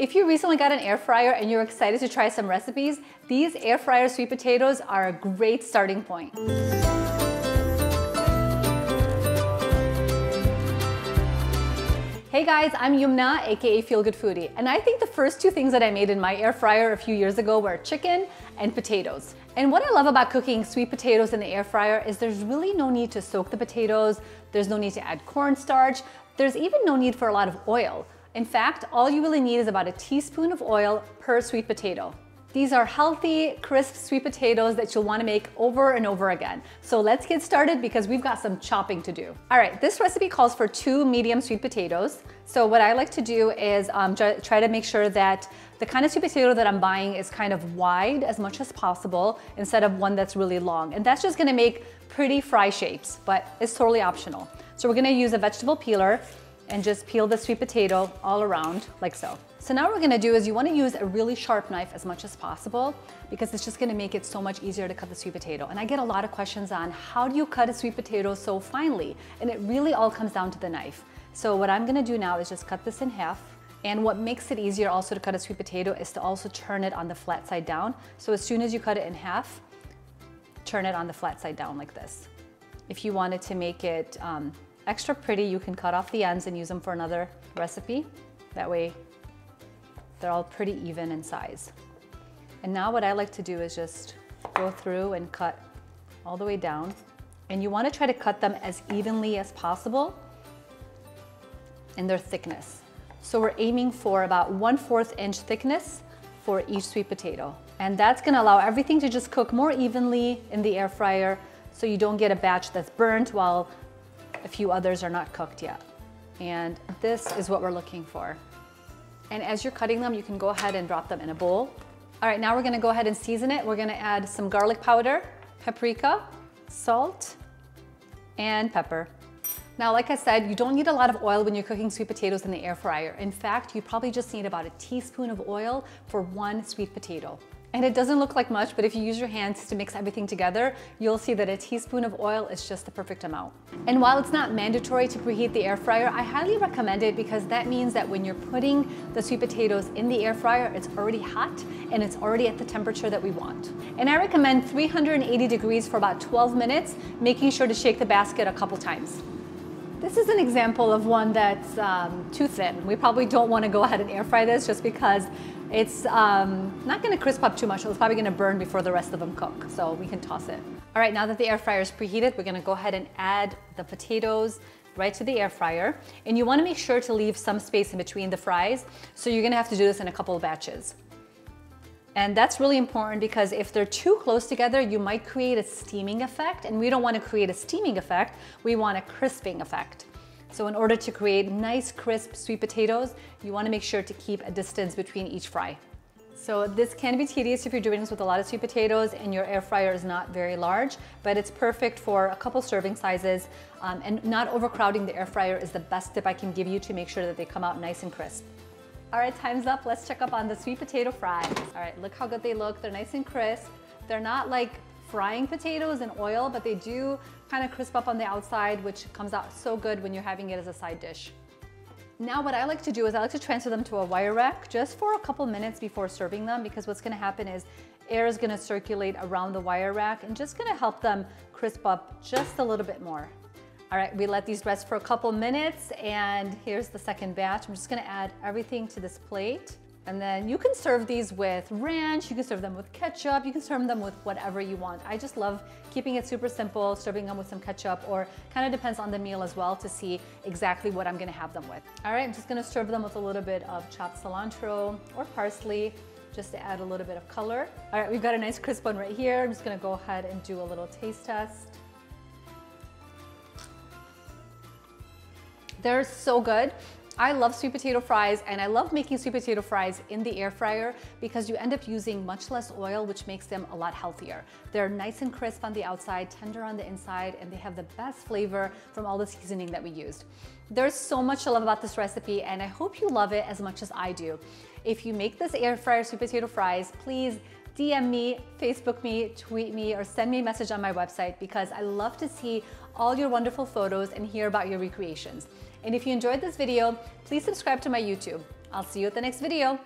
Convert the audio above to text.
If you recently got an air fryer and you're excited to try some recipes, these air fryer sweet potatoes are a great starting point. Hey guys, I'm Yumna, aka Feel Good Foodie, and I think the first two things that I made in my air fryer a few years ago were chicken and potatoes. And what I love about cooking sweet potatoes in the air fryer is there's really no need to soak the potatoes, there's no need to add cornstarch, there's even no need for a lot of oil. In fact, all you really need is about a teaspoon of oil per sweet potato. These are healthy, crisp sweet potatoes that you'll wanna make over and over again. So let's get started because we've got some chopping to do. All right, this recipe calls for two medium sweet potatoes. So what I like to do is um, try to make sure that the kind of sweet potato that I'm buying is kind of wide as much as possible instead of one that's really long. And that's just gonna make pretty fry shapes, but it's totally optional. So we're gonna use a vegetable peeler and just peel the sweet potato all around like so. So now what we're gonna do is you wanna use a really sharp knife as much as possible because it's just gonna make it so much easier to cut the sweet potato. And I get a lot of questions on how do you cut a sweet potato so finely? And it really all comes down to the knife. So what I'm gonna do now is just cut this in half. And what makes it easier also to cut a sweet potato is to also turn it on the flat side down. So as soon as you cut it in half, turn it on the flat side down like this. If you wanted to make it um, extra pretty, you can cut off the ends and use them for another recipe. That way they're all pretty even in size. And now what I like to do is just go through and cut all the way down. And you wanna try to cut them as evenly as possible in their thickness. So we're aiming for about 1 4th inch thickness for each sweet potato. And that's gonna allow everything to just cook more evenly in the air fryer so you don't get a batch that's burnt while a few others are not cooked yet. And this is what we're looking for. And as you're cutting them, you can go ahead and drop them in a bowl. All right, now we're gonna go ahead and season it. We're gonna add some garlic powder, paprika, salt, and pepper. Now, like I said, you don't need a lot of oil when you're cooking sweet potatoes in the air fryer. In fact, you probably just need about a teaspoon of oil for one sweet potato. And it doesn't look like much, but if you use your hands to mix everything together, you'll see that a teaspoon of oil is just the perfect amount. And while it's not mandatory to preheat the air fryer, I highly recommend it because that means that when you're putting the sweet potatoes in the air fryer, it's already hot and it's already at the temperature that we want. And I recommend 380 degrees for about 12 minutes, making sure to shake the basket a couple times. This is an example of one that's um, too thin. We probably don't want to go ahead and air fry this just because it's um, not going to crisp up too much. It's probably going to burn before the rest of them cook. So we can toss it. All right, now that the air fryer is preheated, we're going to go ahead and add the potatoes right to the air fryer. And you want to make sure to leave some space in between the fries. So you're going to have to do this in a couple of batches. And that's really important because if they're too close together, you might create a steaming effect and we don't want to create a steaming effect, we want a crisping effect. So in order to create nice crisp sweet potatoes, you want to make sure to keep a distance between each fry. So this can be tedious if you're doing this with a lot of sweet potatoes and your air fryer is not very large, but it's perfect for a couple serving sizes um, and not overcrowding the air fryer is the best tip I can give you to make sure that they come out nice and crisp. All right, time's up. Let's check up on the sweet potato fries. All right, look how good they look. They're nice and crisp. They're not like frying potatoes in oil, but they do kind of crisp up on the outside, which comes out so good when you're having it as a side dish. Now what I like to do is I like to transfer them to a wire rack just for a couple minutes before serving them because what's gonna happen is air is gonna circulate around the wire rack and just gonna help them crisp up just a little bit more. All right, we let these rest for a couple minutes and here's the second batch. I'm just gonna add everything to this plate. And then you can serve these with ranch, you can serve them with ketchup, you can serve them with whatever you want. I just love keeping it super simple, serving them with some ketchup, or kind of depends on the meal as well to see exactly what I'm gonna have them with. All right, I'm just gonna serve them with a little bit of chopped cilantro or parsley, just to add a little bit of color. All right, we've got a nice crisp one right here. I'm just gonna go ahead and do a little taste test. They're so good. I love sweet potato fries and I love making sweet potato fries in the air fryer because you end up using much less oil, which makes them a lot healthier. They're nice and crisp on the outside, tender on the inside, and they have the best flavor from all the seasoning that we used. There's so much to love about this recipe and I hope you love it as much as I do. If you make this air fryer sweet potato fries, please DM me, Facebook me, tweet me, or send me a message on my website because I love to see all your wonderful photos and hear about your recreations. And if you enjoyed this video, please subscribe to my YouTube. I'll see you at the next video.